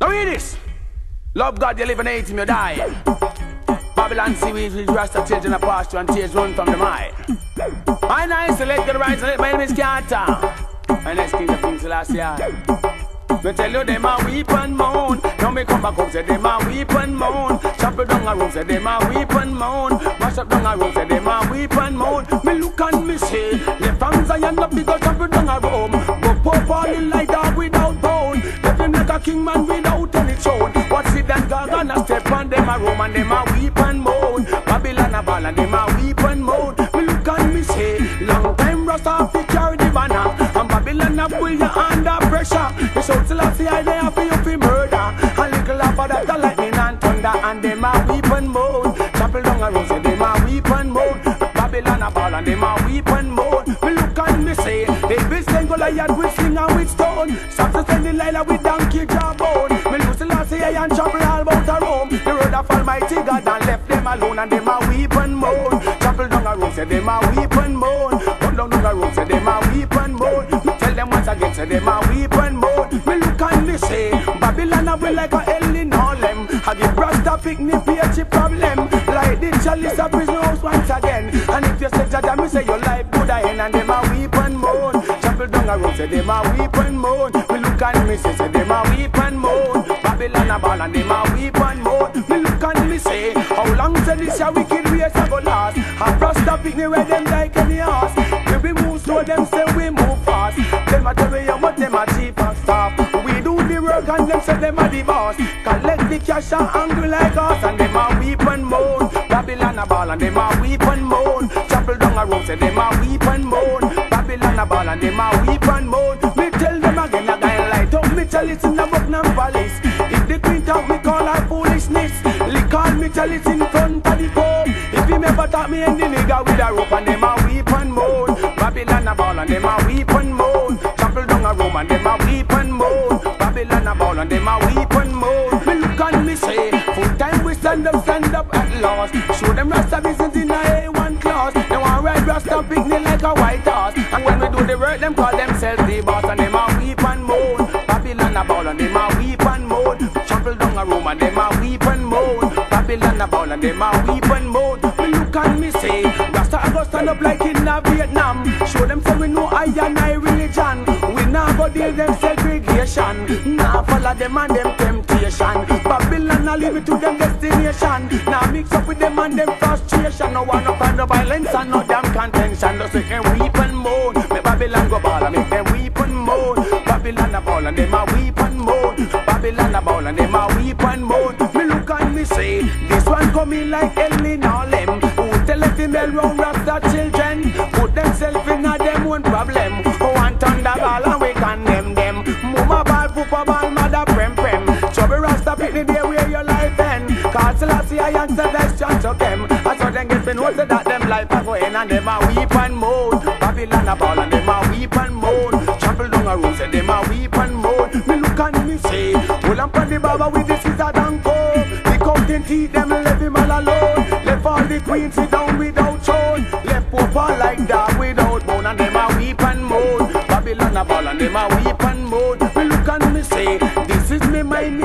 Now hear this. Love God, you live and hate him, you die. Babylon see we rasta children of pasture and tears run from the mind. I know select the right and let my enemies can't uh, My next king of kings last year. Me tell you them a weep and moan. Now me come back home say them a weep and moan. Chop it down a room say them a weep and moan. Mash up down a room say them a weep and moan. Me look and me say, left from Zion up because chop it down a room. But poor falling like dog without bone. Living like a king man step on them a room and them a weep and moan. Babylon a ball and them a weep and moan. Me look and me say, long time Rasta fi carry the banner. And Babylon a pull you under pressure. You shout till I see I there for you fi murder. A little after that the lightning and thunder and them a weep and moan. Chapel down a road them a weep and moan. Babylon a ball and them a weep and moan. Me look and me say, David sling Goliath with sling and with stone. Stop to send Delilah with donkey jawbone. Year and chapel all about a Rome. The road of Almighty God and left them alone and them a weep and moan. Chapel down a road say them a weep and moan. Come down down a road say them a weep and moan. Tell them once again say them a weep and moan. Me look and me say, Babylon a will like a hell in Harlem. I give Rasta picnic PH problem. Like the chalice of prison house once again. And if you say Jaja, me say your life good a end and them a weep and moan. Chapel down a road say them a weep and moan. Me look and me say say them a weep and moan. Babylon a ball and them a weep and moan. Me look and me say, how long say this your wicked ways a go last? And Rasta picnic where them like any horse. We move slow, them say we move fast. Them a tell me how much them a chief and staff. We do the work and them say them a the boss. Collect the cash and angry like us and them a weep and moan. Babylon a ball and them a weep and moan. Chapel down a road say them a weep and moan. Babylon a ball and them a foolishness. Lick call me chalice in front of the comb. If him ever talk me and the nigga with a rope and them a weep and moan. Babylon a ball and them a weep and moan. Chapel down a room and them a weep and moan. Babylon a ball and them a weep and moan. Me look and me say, full time we stand up, stand up at last. Show them Rasta business in a A1 class. They want ride Rasta picnic like a white horse. And when we do the work, them call themselves the boss and them a weep and moan. Babylon a ball and them a A and them weep and moan. Me look and me say, Rasta a go stand up like in a Vietnam. Show them say we know I and I religion. We now go deal them segregation. Now follow them and them temptation. Babylon a leave it to them destination. Now mix up with them and them frustration. No one no kind of violence and no damn contention. Just them weep and moan. Make Babylon go ball and make them weep and moan. Babylon a ball and them a weep and moan. Babylon a ball and them a weep and moan. Say, this one coming like hell in Harlem. Who tell a female round Rasta children? Put themselves in a them own problem. Who want thunderball and we condemn them. Mama ball, poopa ball, mother prem prem. Trouble Rasta pick the day where your life end. Cause Selassie I answer that's chant of them. I saw them get been what that them life a go in and them a weep and moan. Babylon a ball and them a weep and moan. Trample down a rose and them a weep and moan. Me look and me say, well I'm the baba with this is a. He them left him all alone. Left all the queens sit down without tone. Left Popa like that without bone, and them a weep and moan. Babylon a ball, and them a weep and moan. Me look and me say, this is me mind,